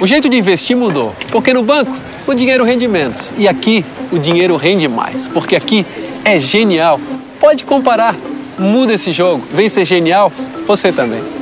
O jeito de investir mudou, porque no banco o dinheiro rende menos e aqui o dinheiro rende mais, porque aqui é genial. Pode comparar. Muda esse jogo. Vem ser genial você também.